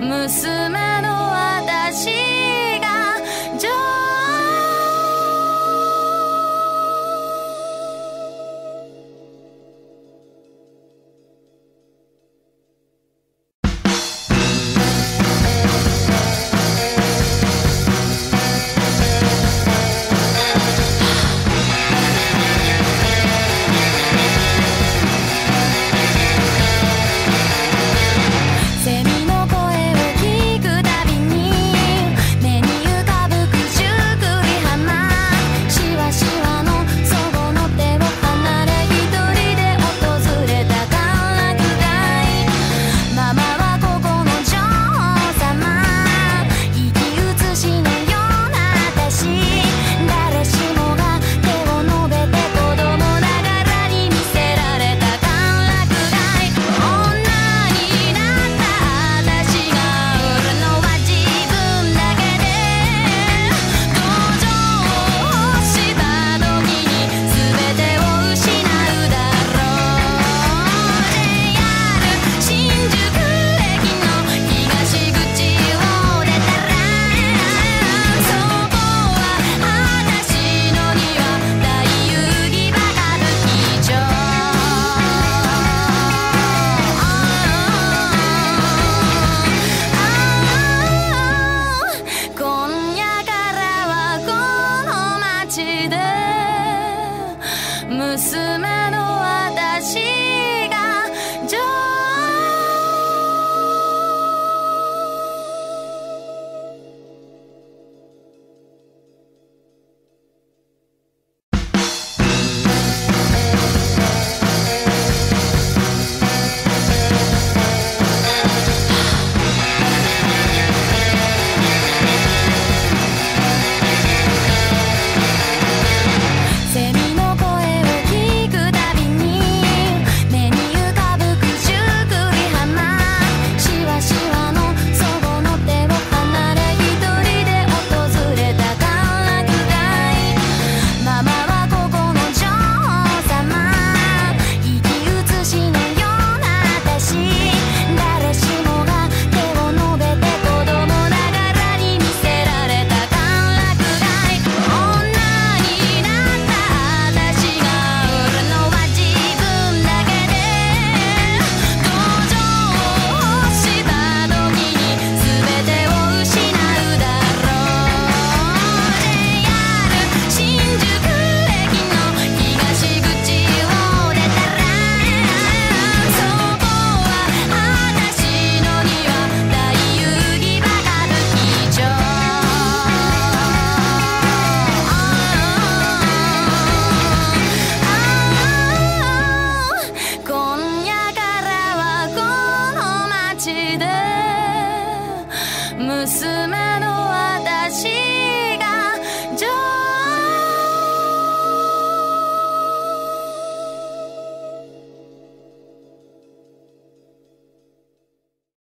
娘の私で娘